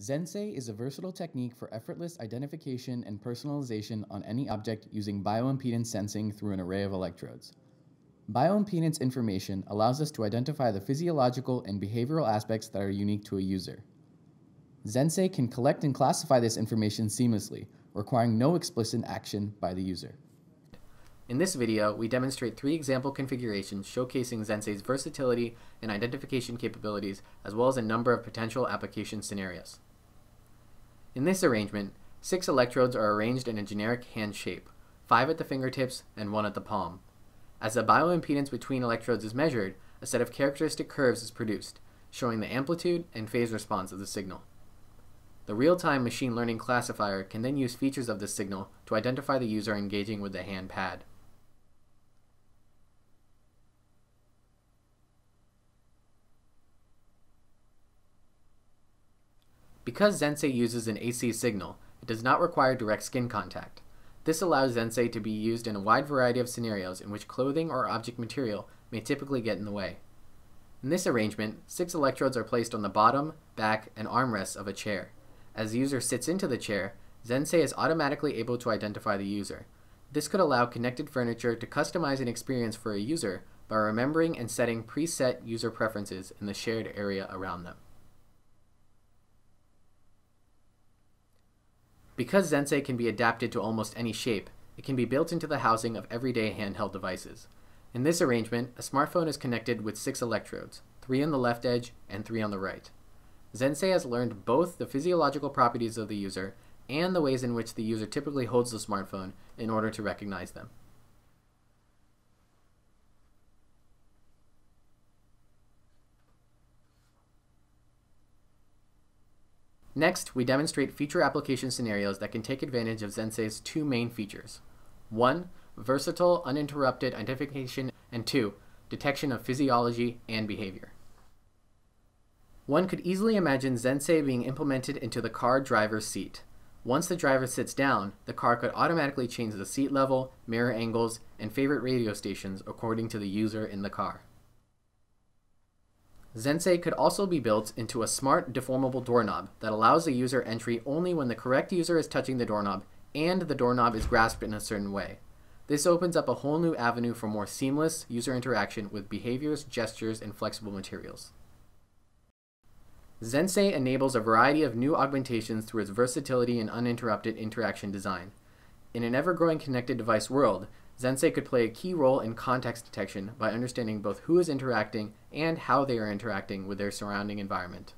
Zensei is a versatile technique for effortless identification and personalization on any object using bioimpedance sensing through an array of electrodes. Bioimpedance information allows us to identify the physiological and behavioral aspects that are unique to a user. Zensei can collect and classify this information seamlessly, requiring no explicit action by the user. In this video, we demonstrate three example configurations showcasing Zensei's versatility and identification capabilities, as well as a number of potential application scenarios. In this arrangement, six electrodes are arranged in a generic hand shape, five at the fingertips and one at the palm. As the bioimpedance between electrodes is measured, a set of characteristic curves is produced, showing the amplitude and phase response of the signal. The real-time machine learning classifier can then use features of this signal to identify the user engaging with the hand pad. Because Zensei uses an AC signal, it does not require direct skin contact. This allows Zensei to be used in a wide variety of scenarios in which clothing or object material may typically get in the way. In this arrangement, six electrodes are placed on the bottom, back, and armrests of a chair. As the user sits into the chair, Zensei is automatically able to identify the user. This could allow connected furniture to customize an experience for a user by remembering and setting preset user preferences in the shared area around them. Because Zensei can be adapted to almost any shape, it can be built into the housing of everyday handheld devices. In this arrangement, a smartphone is connected with six electrodes, three on the left edge and three on the right. Zensei has learned both the physiological properties of the user and the ways in which the user typically holds the smartphone in order to recognize them. Next, we demonstrate feature application scenarios that can take advantage of Zensei's two main features. One, versatile, uninterrupted identification, and two, detection of physiology and behavior. One could easily imagine Zensei being implemented into the car driver's seat. Once the driver sits down, the car could automatically change the seat level, mirror angles, and favorite radio stations according to the user in the car. Zensei could also be built into a smart deformable doorknob that allows the user entry only when the correct user is touching the doorknob and the doorknob is grasped in a certain way. This opens up a whole new avenue for more seamless user interaction with behaviors, gestures, and flexible materials. Zensei enables a variety of new augmentations through its versatility and uninterrupted interaction design. In an ever-growing connected device world, Zensei could play a key role in context detection by understanding both who is interacting and how they are interacting with their surrounding environment.